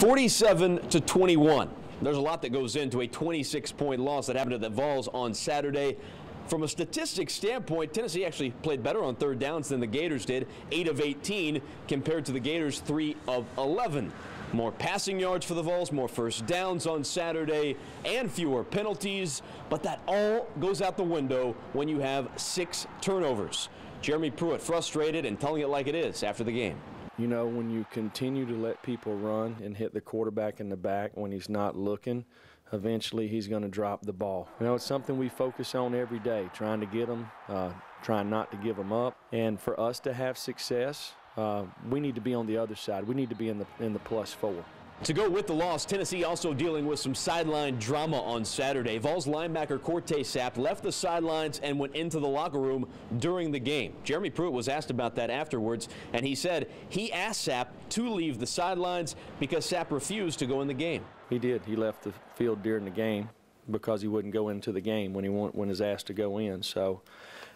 47 to 21. There's a lot that goes into a 26 point loss that happened to the Vols on Saturday. From a statistics standpoint, Tennessee actually played better on third downs than the Gators did, 8 of 18 compared to the Gators 3 of 11. More passing yards for the Vols, more first downs on Saturday, and fewer penalties, but that all goes out the window when you have six turnovers. Jeremy Pruitt frustrated and telling it like it is after the game. You know, when you continue to let people run and hit the quarterback in the back when he's not looking, eventually he's going to drop the ball. You know, it's something we focus on every day, trying to get them, uh, trying not to give them up. And for us to have success, uh, we need to be on the other side. We need to be in the in the plus four. To go with the loss, Tennessee also dealing with some sideline drama on Saturday. Vols linebacker Quart'e Sapp left the sidelines and went into the locker room during the game. Jeremy Pruitt was asked about that afterwards, and he said he asked Sapp to leave the sidelines because Sapp refused to go in the game. He did. He left the field during the game because he wouldn't go into the game when he want, asked to go in. So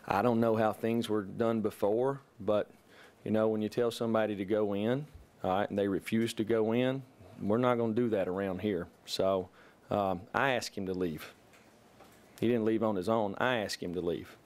I don't know how things were done before, but you know when you tell somebody to go in, all right, and they refuse to go in, we're not going to do that around here. So um, I asked him to leave. He didn't leave on his own. I asked him to leave.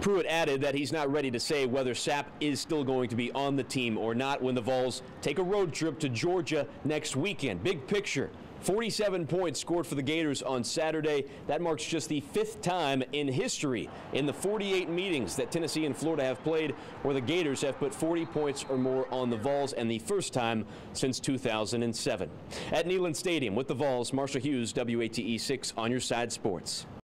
Pruitt added that he's not ready to say whether Sapp is still going to be on the team or not when the Vols take a road trip to Georgia next weekend. Big picture. 47 points scored for the Gators on Saturday. That marks just the fifth time in history in the 48 meetings that Tennessee and Florida have played where the Gators have put 40 points or more on the Vols and the first time since 2007. At Neyland Stadium with the Vols, Marshall Hughes, WATE 6 on your side sports.